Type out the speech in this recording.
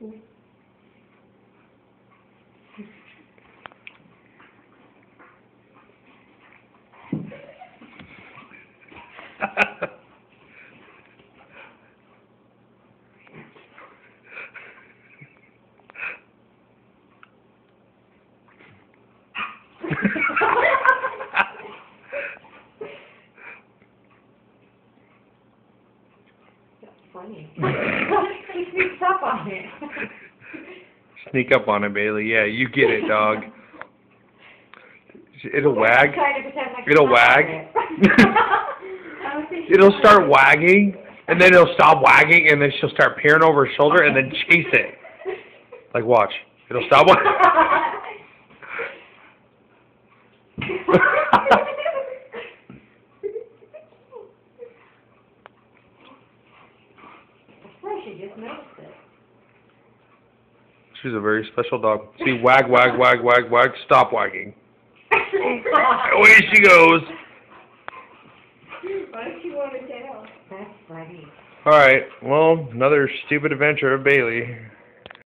That's funny. He sneaks up on it. Sneak up on it, Baylea. Yeah, you get it, dog. It'll wag. Trying to pretend like It'll wag. it. I was thinking It'll start wagging, and then it'll stop wagging, and then she'll start peering over her shoulder, and then chase it. Like, watch. It'll stop wagging. She just noticed it. She's a very special dog. See, wag, wag, wag, wag, wag. Stop wagging. Away she goes. Why does she want to tail? That's funny. All right. Well, another stupid adventure of Baylea.